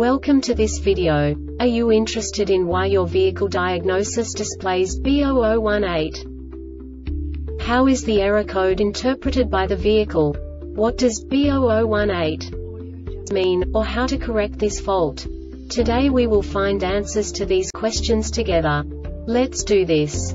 Welcome to this video. Are you interested in why your vehicle diagnosis displays B0018? How is the error code interpreted by the vehicle? What does B0018 mean, or how to correct this fault? Today we will find answers to these questions together. Let's do this.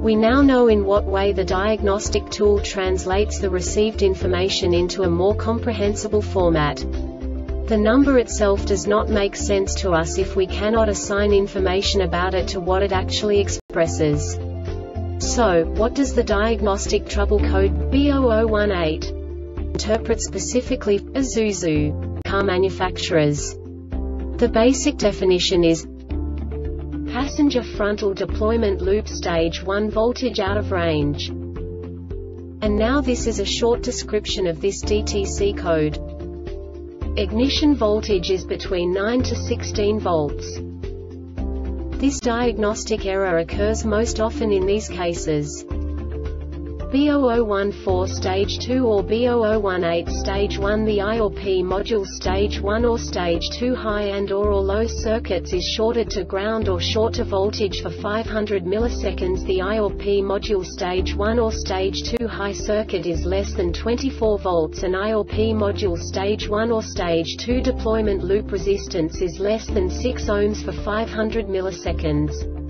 We now know in what way the diagnostic tool translates the received information into a more comprehensible format. The number itself does not make sense to us if we cannot assign information about it to what it actually expresses. So, what does the diagnostic trouble code B0018 interpret specifically Isuzu car manufacturers? The basic definition is Passenger frontal deployment loop stage 1 voltage out of range. And now this is a short description of this DTC code. Ignition voltage is between 9 to 16 volts. This diagnostic error occurs most often in these cases. B0014 stage 2 or B0018 stage 1 The I or P module stage 1 or stage 2 high and or, or low circuits is shorted to ground or short to voltage for 500 milliseconds The I or P module stage 1 or stage 2 high circuit is less than 24 volts and I or P module stage 1 or stage 2 deployment loop resistance is less than 6 ohms for 500 milliseconds.